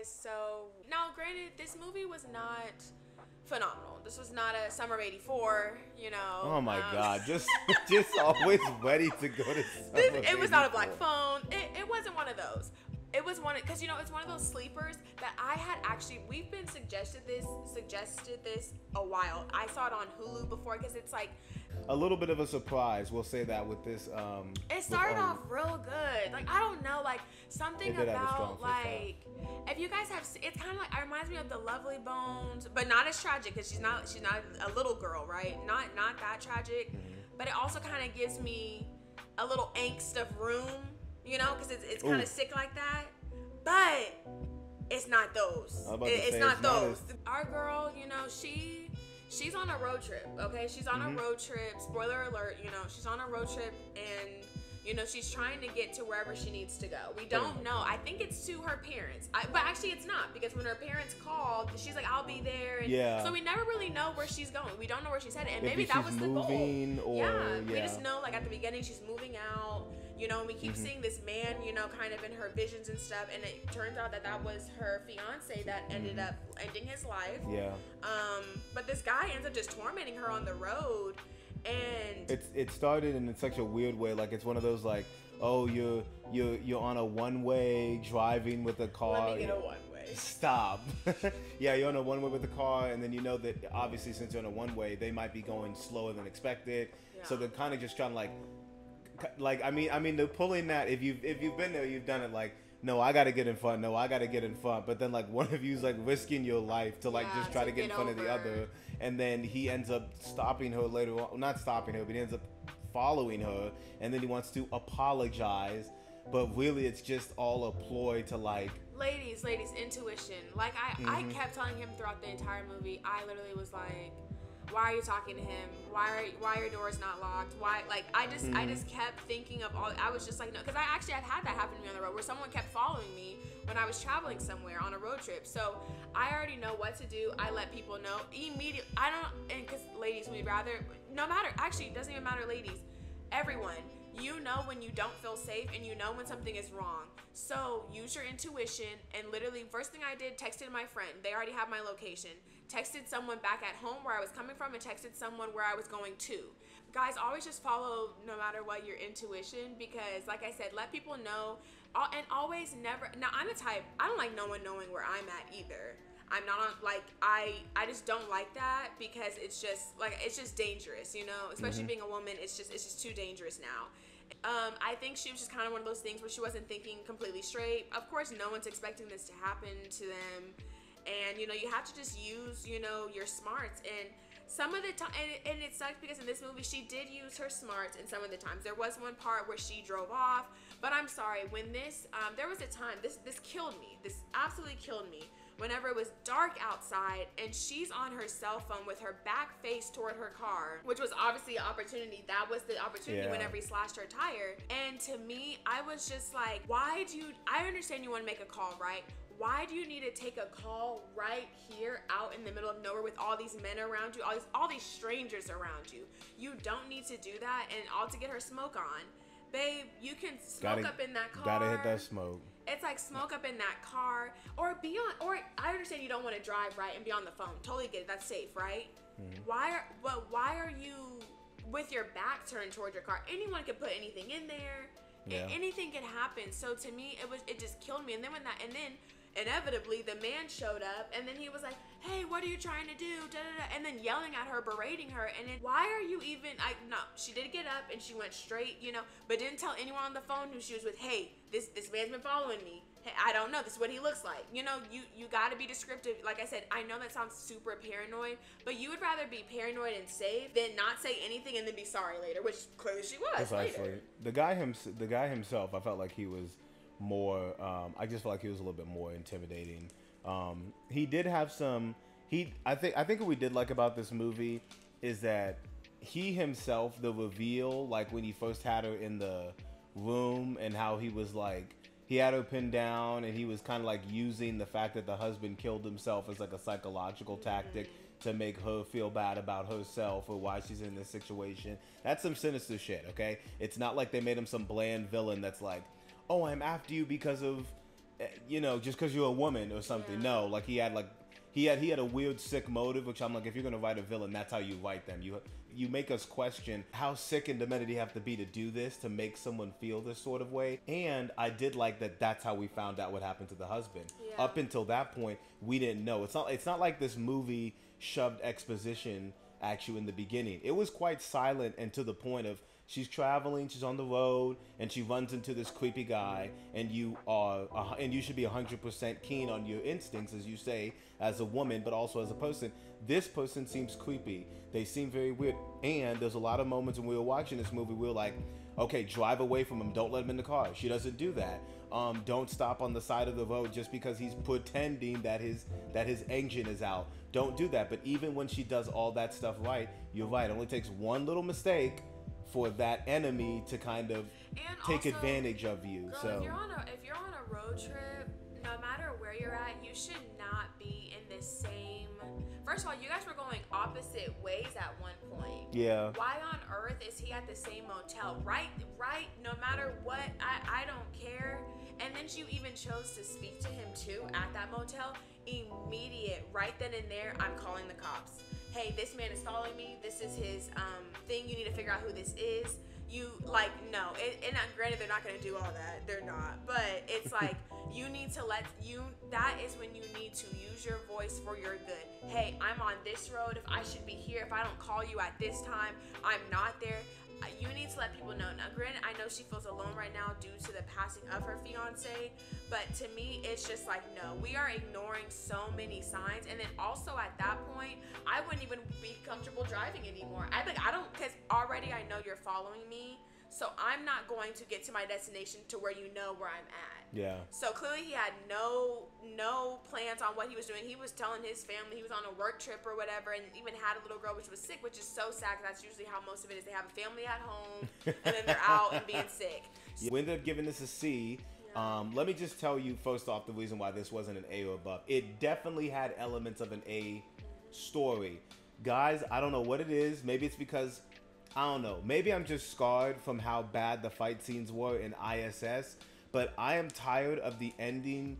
guys. So now, granted, this movie was not phenomenal. This was not a summer of '84. You know. Oh my um, god, just just always ready to go to. This, it was not a black phone. It, it wasn't one of those. It was one because you know it's one of those sleepers that I had actually we've been suggested this suggested this a while. I saw it on Hulu before because it's like A little bit of a surprise, we'll say that with this. Um, it started um, off real good. Like I don't know, like something It did have a strong about like if you guys have, it's kind of like it reminds me of the Lovely Bones, but not as tragic because she's not she's not a little girl, right? Not not that tragic, Mm-hmm. but it also kind of gives me a little angst of room, you know, because it's it's kind of sick like that, but it's not those. I was about It- it's not it's not those. Our girl, you know, she she's on a road trip. Okay, she's on Mm-hmm. a road trip. Spoiler alert, you know, she's on a road trip and. You know, she's trying to get to wherever she needs to go. We don't know. I think it's to her parents. I, but actually, it's not because when her parents called, she's like, "I'll be there." And Yeah. So we never really know where she's going. We don't know where she's headed, and Maybe maybe, that was the goal. or- yeah, we just know like at the beginning she's moving out. You know, and we Mm-hmm. keep seeing this man, you know, kind of in her visions and stuff, and it turns out that that was her fiance that ended Mm-hmm. up ending his life. Yeah, Um, but this guy ends up just tormenting her on the road, and it's it started in such a weird way. Like it's one of those like, oh, you're you're you're on a one way driving with a car. let me get a one way. Stop. yeah, you're on a one way with a car, and then you know that obviously since you're on a one way, they might be going slower than expected. So they're kind of just trying to like, like I mean, I mean, they're pulling that. If you if you've been there, you've done it. Like, no, I got to get in front. No, I got to get in front. But then like one of you's like risking your life to like Yeah, just try to to get in get front of the other, and then he ends up stopping her later on. Not stopping her, but he ends up following her, and then he wants to apologize. But really, it's just all a ploy to like ladies, ladies, intuition. Like I, I Mhm. kept telling him throughout the entire movie. I literally was like, "Why are you talking to him? Why are why are your doors not locked? Why?" Like I just, I Mhm. just kept thinking of all. I was just like, no, because I actually had had that happen to me on the road where someone kept following me when I was traveling somewhere on a road trip. So I already know what to do. I let people know immediately. I don't, and because ladies, we'd rather, no matter. Actually, it doesn't even matter, ladies. Everyone, you know when you don't feel safe and you know when something is wrong. So use your intuition and literally first thing I did, texted my friend. They already have my location. Texted someone back at home where I was coming from and texted someone where I was going to. Guys, always just follow no matter what your intuition because like I said, let people know and always never now I'm the type I don't like no one knowing where I'm at either. I'm not on like I I just don't like that because it's just like it's just dangerous, you know. Especially being a woman, it's just it's just too dangerous now. Um, I think she was just kind of one of those things where she wasn't thinking completely straight. Of course, no one's expecting this to happen to them, and you know you have to just use you know your smarts and. Some of the time, and, it- and it sucks because in this movie she did use her smarts, and some of the times there was one part where she drove off. But I'm sorry, when this, um, there was a time this this killed me. This absolutely killed me whenever it was dark outside and she's on her cell phone with her back face toward her car, which was obviously an opportunity. That was the opportunity Yeah. whenever he slashed her tire. And to me, I was just like, why do you, I understand you want to make a call, right? Why do you need to take a call right here out in the middle of nowhere with all these men around you, all these all these strangers around you? You don't need to do that and all to get her smoke on. Babe, you can smoke Gotta- up in that car. gotta hit that smoke. It's like smoke up in that car, or be on. Or I understand you don't want to drive right and be on the phone. Totally get it. That's safe, right? Mm-hmm. Why are but why are you with your back turned toward your car? Anyone could put anything in there. Yeah. anything could happen. So to me, it was it just killed me. And then when that and then inevitably the man showed up and then he was like hey what are you trying to do? Da, da, da, and then yelling at her berating her and then why are you even i no she did get up and she went straight you know but didn't tell anyone on the phone who she was with hey this this man's been following me. Hey, i don't know. This is what he looks like. You know you you got to be descriptive. Like i said i know that sounds super paranoid but you would rather be paranoid and safe than not say anything and then be sorry later which clearly she was Precisely. later. The guy him, the guy himself, I felt like he was more. Um, I just felt like he was a little bit more intimidating. Um, he did have some. He, I think, I think what we did like about this movie is that he himself, the reveal, like when he first had her in the room, and how he was like. He had her pinned down, and he was kind of like using the fact that the husband killed himself as like a psychological tactic to make her feel bad about herself or why she's in this situation. That's some sinister shit, okay? It's not like they made him some bland villain that's like, oh, I'm after you because of eh, you know, just because you're a woman or something. Yeah. No, like he had like he had he had a weird sick motive, which I'm like, if you're gonna write a villain, that's how you write them. You you make us question how sick and demented you have to be to do this to make someone feel this sort of way. And I did like that. That's how we found out what happened to the husband. Yeah. Up until that point, we didn't know. It's not it's not like this movie shoved exposition you in the beginning. It was quite silent and to the point of she's traveling, she's on the road, and she runs into this creepy guy, and you are, uh, and you should be 100% keen on your instincts, as you say, as a woman, but also as a person. This person seems creepy. They seem very weird, and there's a lot of moments when we were watching this movie, we were like, okay, drive away from him. Don't let him in the car. She doesn't do that. Um, don't stop on the side of the road just because he's pretending that his that his engine is out. Don't do that. But even when she does all that stuff right, you're right. It only takes one little mistake for that enemy to kind of And take also, advantage of you. Girl, so if you're on a if you're on a road trip, no matter where you're at, you should not be in the same. First of all, you guys were going opposite ways at one point. yeah, Why on earth is he at the same motel? Right, right. No matter what, I I don't care. And then you even chose to speak to him too at that motel. Immediate, right then and there, I'm calling the cops. Hey, this man is following me. This is his um thing. You need to figure out who this is. You like no, it, and uh, granted they're not gonna do all that. They're not, but it's like you need to let you. That is when you need to use your voice for your good. Hey, I'm on this road. If I should be here, if I don't call you at this time, I'm not there. You need to let people know. Now, granted, I know she feels alone right now due to the passing of her fiance, but to me, it's just like, no, we are ignoring so many signs. And then also at that point, I wouldn't even be comfortable driving anymore. I think I don't, because already I know you're following me, so I'm not going to get to my destination to where you know where I'm at. yeah. So clearly he had no no plans on what he was doing. He was telling his family he was on a work trip or whatever, and even had a little girl which was sick, which is so sad. 'cause that's usually how most of it is. They have a family at home, and then they're out and being sick. We ended up giving this a C. Um, let me just tell you first off the reason why this wasn't an A or above. It definitely had elements of an A story. Guys, I don't know what it is. Maybe it's because I don't know. Maybe I'm just scarred from how bad the fight scenes were in ISS, but I am tired of the ending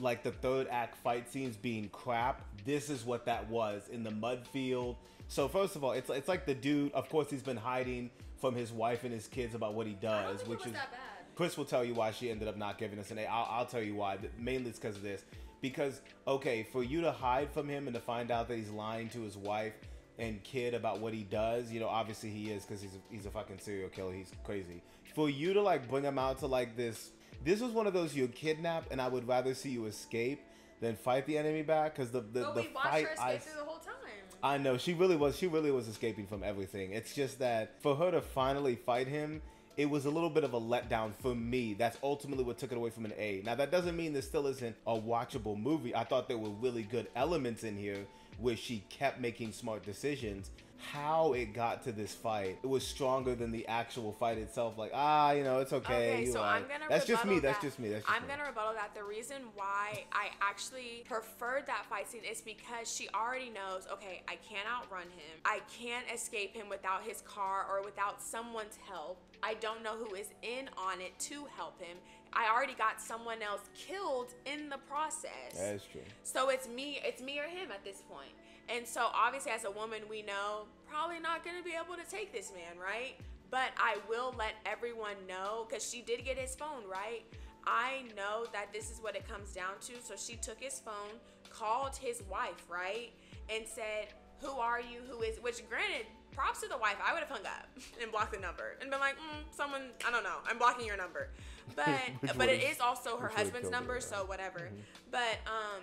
like the third act fight scenes being crap. This is what that was in the mud field. So first of all, it's it's like the dude. Of course, he's been hiding from his wife and his kids about what he does, which is that bad. Chris will tell you why she ended up not giving us an A. I'll, I'll tell you why. Mainly it's because of this. Because okay, for you to hide from him and to find out that he's lying to his wife and kid about what he does, you know, obviously he is because he's a, he's a fucking serial killer. He's crazy. For you to like bring him out to like this, this was one of those you're kidnapped, and I would rather see you escape than fight the enemy back because the the, But the we watched fight her escape I. through the whole time. I know she really was. She really was escaping from everything. It's just that for her to finally fight him, it was a little bit of a letdown for me. That's ultimately what took it away from an A. Now that doesn't mean this still isn't a watchable movie. I thought there were really good elements in here where she kept making smart decisions. How it got to this fight, it was stronger than the actual fight itself. Like ah, you know, it's okay. Okay, so. I'm gonna. That's just me. rebuttal That's just me. That's just I'm me. gonna rebuttal that. The reason why I actually preferred that fight scene is because she already knows. Okay, I can't outrun him. I can't escape him without his car or without someone's help. I don't know who is in on it to help him. I already got someone else killed in the process. That's true. So it's me, it's me or him at this point. And so obviously as a woman, we know probably not going to be able to take this man, right? But I will let everyone know cuz she did get his phone, right? I know that this is what it comes down to. So she took his phone, called his wife, right? And said, "Who are you? Who is?" Which granted, props to the wife. I would have hung up and blocked the number and been like, mm, "Someone, I don't know. I'm blocking your number." But but it is also her husband's her, number, so whatever. But um,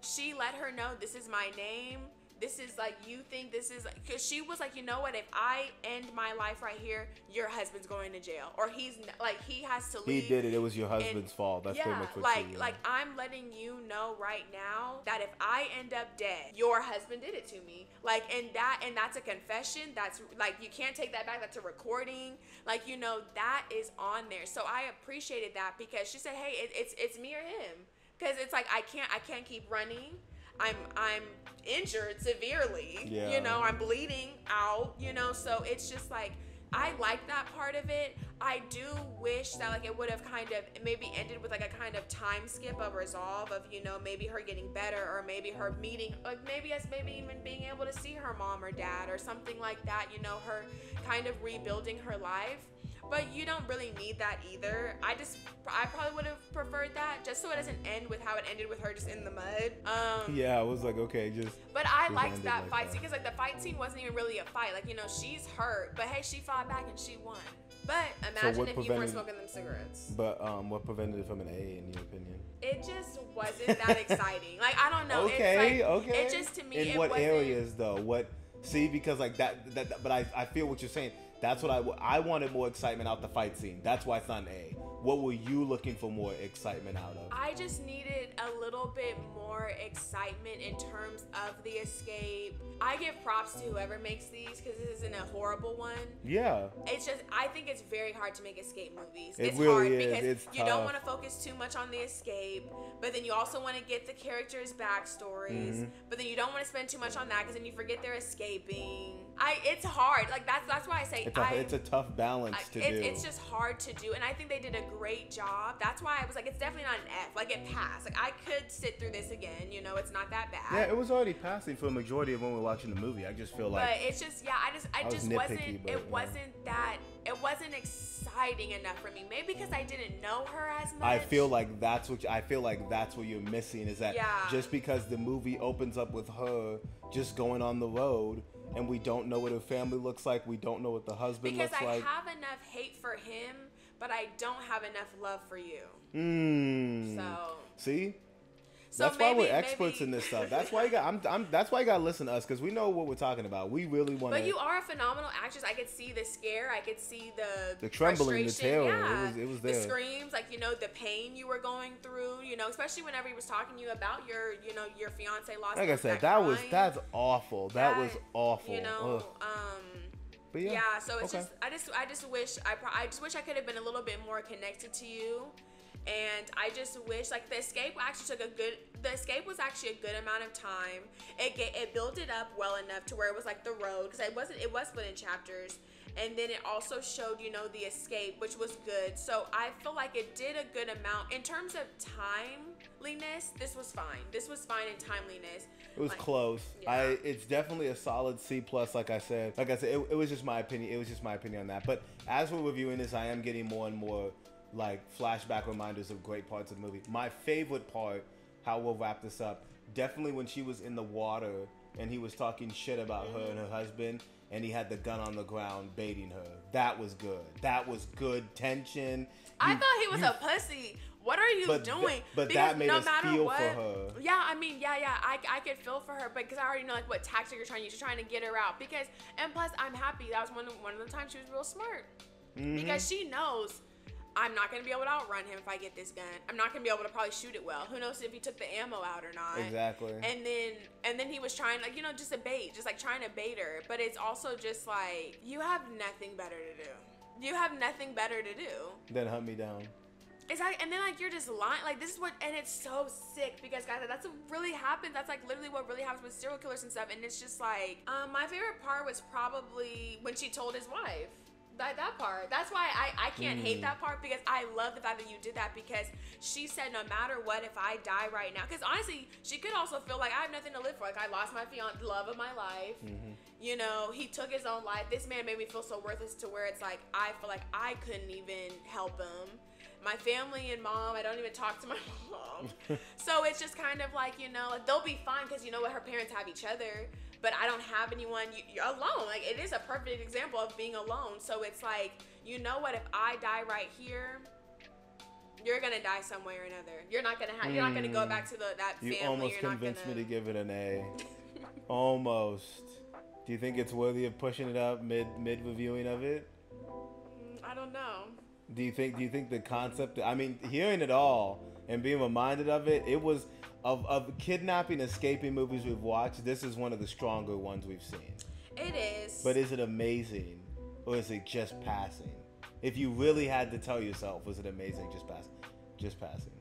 she let her know this is my name. This is like you think this is because she was like, you know what? If I end my life right here, your husband's going to jail, or he's like he has to leave He did it. It was your husband's fault. That's yeah, pretty much what like she. like I'm letting you know right now that if I end up dead, your husband did it to me. Like and that and that's a confession. That's like you can't take that back. That's a recording. Like you know that is on there. So I appreciated that because she said, hey, it, it's it's me or him. Because it's like I can't I can't keep running. I'm I'm injured severely. Yeah. You know I'm bleeding out. You know so it's just like I like that part of it. I do wish that like it would have kind of maybe ended with like a kind of time skip of resolve of you know maybe her getting better or maybe her meeting like maybe us maybe even being able to see her mom or dad or something like that you know her kind of rebuilding her life but you don't really need that either. I just, I probably would have preferred that just so it doesn't end with how it ended with her just in the mud. Um, yeah, I was like, okay, just. But I just liked that like fight that. scene because like the fight scene wasn't even really a fight. Like you know she's hurt, but hey, she fought back and she won. But imagine what if you weren't smoking them cigarettes. But um, what prevented it from an A in your opinion? It just wasn't that exciting. Like I don't know. okay, it's like, okay. It just to me. In what areas though? What? See, because like that, that, that- but I, I feel what you're saying. That's what I, w- I wanted more excitement out the fight scene. That's why it's not an A. What were you looking for more excitement out of? I just needed a little bit more excitement in terms of the escape. I give props to whoever makes these because this isn't a horrible one. yeah. It's just I think it's very hard to make escape movies. It it's really hard is. because It's you don't want to focus too much on the escape, but then you also want to get the characters' backstories. Mhm. But then you don't want to spend too much on that because then you forget they're escaping. I it's hard. Like that's that's why I say It's a, I. it's a tough balance I- to it's, do. it's just hard to do, and I think they did a great job. That's why I was like, it's definitely not an F. Like it passed. Like I could sit through this again. You know, it's not that bad. yeah, it was already passing for a majority of when we were watching the movie. I just feel like but it's just yeah, I just I, I just wasn't but, it yeah. wasn't that it wasn't exciting enough for me. Maybe because I didn't know her as much. I feel like that's what I feel like that's what you're missing is that Yeah. just because the movie opens up with her just going on the road and we don't know what a family looks like, we don't know what the husband because looks I like. Because I have enough hate for him, but I don't have enough love for you. Hmm. So See, so that's why we're experts maybe- in this stuff. That's why you got. I'm. I'm that's why you got to listen to us because we know what we're talking about. We really want But you are a phenomenal actress. I could see the scare. I could see the The trembling, the terror. It was- it was The screams, like you know, the pain you were going through. You know, especially whenever he was talking to you about your, you know, your fiance lost. like I said, that was that's awful. That, was awful. You know, Ugh. um. But Yeah. yeah. so it's okay. just I just I just wish I pro- I just wish I could have been a little bit more connected to you. And I just wish like the escape actually took a good the escape was actually a good amount of time. It get, it built it up well enough to where it was like the road because it wasn't it was split in chapters. And then it also showed, you know, the escape, which was good. So I feel like it did a good amount. In terms of timeliness, this was fine. This was fine in timeliness. It was Like, close. yeah. I it's definitely a solid C plus. Like I said, like I said, it, it was just my opinion. It was just my opinion on that. But as we're reviewing this, I am getting more and more like flashback reminders of great parts of the movie. My favorite part, how we'll wrap this up, definitely when she was in the water and he was talking shit about her and her husband, and he had the gun on the ground baiting her. That was good. That was good tension. I thought he was you a pussy. What are you But th- doing? but Because that made no us matter feel for what, her. Yeah, I mean, yeah, yeah, I, I could feel for her, but because I already know like what tactic you're trying to use, you're trying to get her out. Because and plus, I'm happy that was one of, one of the times she was real smart Mhm. because she knows. I'm not gonna be able to outrun him if I get this gun. I'm not gonna be able to probably shoot it well. Who knows if he took the ammo out or not? Exactly. And then and then he was trying like you know just a bait, just like trying to bait her. But it's also just like you have nothing better to do. You have nothing better to do. then hunt me down. It's like, and then like you're just lying. Like this is what, and it's so sick because guys, that's what really happens. That's like literally what really happens with serial killers and stuff. And it's just like, um, my favorite part was probably when she told his wife. That, that part. That's why I, I can't hate Mm. that part because I love the fact that you did that because she said no matter what, if I die right now, because honestly, she could also feel like I have nothing to live for. Like I lost my fiance, love of my life. Mm-hmm. You know, he took his own life. This man made me feel so worthless to where it's like I feel like I couldn't even help him. My family and mom, I don't even talk to my mom. so it's just kind of like, you know, they'll be fine because you know what, her parents have each other, but I don't have anyone. You, you're alone. Like, it is a perfect example of being alone. So it's like, you know what, if I die right here, you're gonna die some way or another. You're not gonna have. You're not gonna go Mm. back to the that You family. almost you're convinced gonna, me to give it an A. almost. Do you think it's worthy of pushing it up mid mid reviewing of it? Mm, I don't know. Do you think do you think the concept I mean hearing it all and being reminded of it, it was of, of kidnapping escaping movies we've watched, this is one of the stronger ones we've seen. It is. But is it amazing or is it just passing? If you really had to tell yourself, was it amazing just passing? Just passing.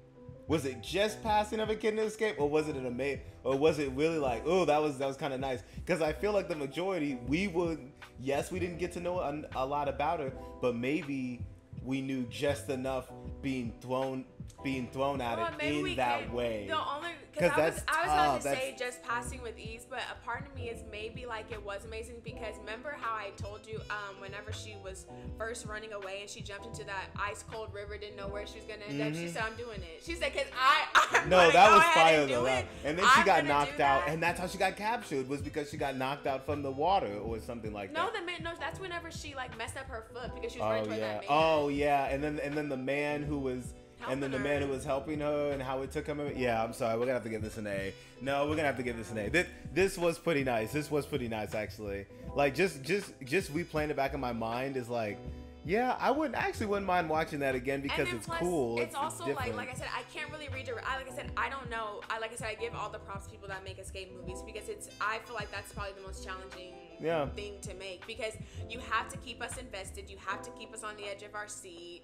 Was it just passing of a kidnapping escape, or was it an amazing, or was it really like, oh, that was that was kind of nice? Because I feel like the majority, we would, yes, we didn't get to know a, a lot about her, but maybe we knew just enough being thrown being thrown at Well, it in that can- way. The only 'Cause because I was that's I was going to say just passing with ease, but a part of me is maybe like it was amazing because remember how I told you um whenever she was first running away and she jumped into that ice cold river, didn't know where she was gonna end up. She said, "I'm doing it." She said, "Cause I I'm Mm-hmm. no, that was fire and though. it. And then she I'm got knocked out, that." and that's how she got captured was because she got knocked out from the water or something like No, that. No, the man. No, that's whenever she like messed up her foot because she was Oh running toward yeah. that man. Oh yeah. And then and then the man who was and then the man who was helping her and how it took him. Yeah, I'm sorry. We're gonna have to give this an A. No, we're gonna have to give this an A. This, this was pretty nice. This was pretty nice actually. Like just just just replaying it back in my mind is like, yeah, I wouldn't actually wouldn't mind watching that again because it's plus, cool. It's, also like, like I said, I can't really redirect. I, like I said, I don't know. I like I said, I give all the props to people that make escape movies because it's. I feel like that's probably the most challenging Yeah. thing to make because you have to keep us invested. You have to keep us on the edge of our seat.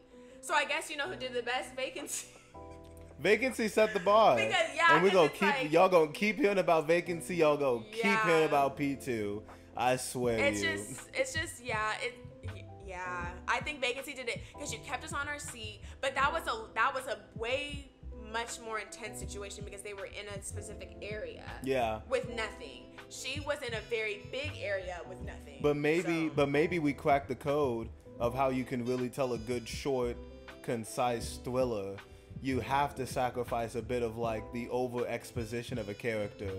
So I guess you know who did the best vacancy. Vacancy set the bar. Because, yeah, and we gonna keep like- y'all gonna keep hearing about vacancy. Y'all gonna keep hearing about P two. I swear It's you. just, it's just, yeah, it, yeah. I think vacancy did it because you kept us on our seat, but that was a that was a way much more intense situation because they were in a specific area. yeah. with nothing. She was in a very big area with nothing. But maybe, So- but maybe we cracked the code of how you can really tell a good, short, concise thriller. You have to sacrifice a bit of like the over exposition of a character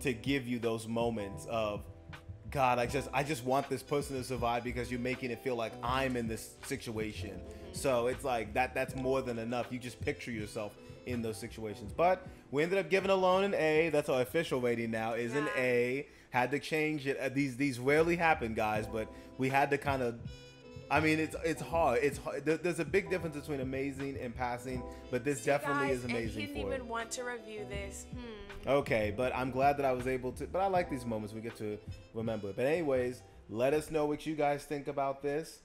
to give you those moments of, God, I just, I just want this person to survive because you're making it feel like I'm in this situation. So it's like that. That's more than enough. You just picture yourself in those situations. But we ended up giving Alone an A. That's our official rating now. Is an A. Had to change it. Uh, these these rarely happen, guys. But we had to kind of. I mean, it's it's hard. It's hard. There's a big difference between amazing and passing, but this definitely Guys, is And amazing he didn't for it. even want to review this. Hmm. Okay, but I'm glad that I was able to. But I like these moments we get to remember. It. But anyways, let us know what you guys think about this.